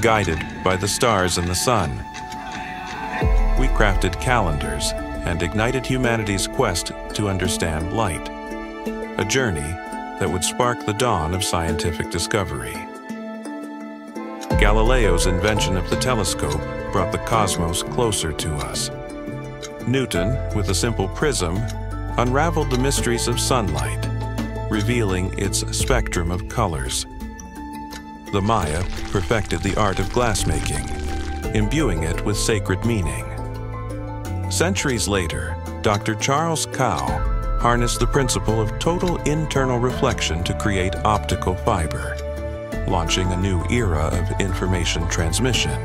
guided by the stars and the sun. We crafted calendars and ignited humanity's quest to understand light, a journey that would spark the dawn of scientific discovery. Galileo's invention of the telescope brought the cosmos closer to us. Newton, with a simple prism, unraveled the mysteries of sunlight, revealing its spectrum of colors. The Maya perfected the art of glassmaking, imbuing it with sacred meaning. Centuries later, Dr. Charles Kao harnessed the principle of total internal reflection to create optical fiber, launching a new era of information transmission.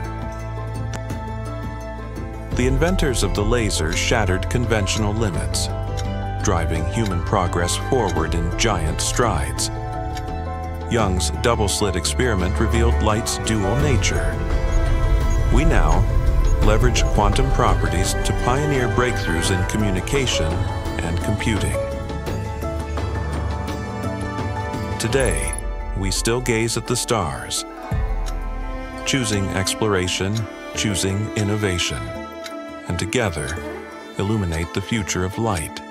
The inventors of the laser shattered conventional limits, driving human progress forward in giant strides. Young's double-slit experiment revealed light's dual nature. We now leverage quantum properties to pioneer breakthroughs in communication and computing. Today, we still gaze at the stars, choosing exploration, choosing innovation, and together illuminate the future of light.